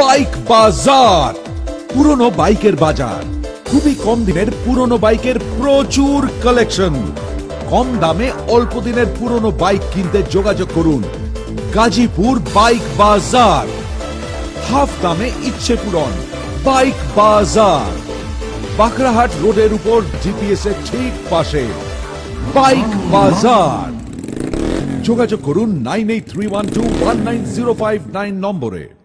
Bike বাজার। পুরনো বাইকের বাজার। খুবই কম দিনের পুরনো বাইকের প্রচুর কালেকশন কম দামে অল্প দিনের পুরনো বাইক কিনতে যোগাযোগ করুন। গাজীপুর বাইক বাজার। হাফ দামে ইচ্ছে পূরণ। বাইক বাজার। বাঁকড়াহাট রোডের উপর জিপিএস এর ঠিক পাশে। বাইক বাজার। যোগাযোগ করুন nine eight three one two one nine zero five nine নম্বরে।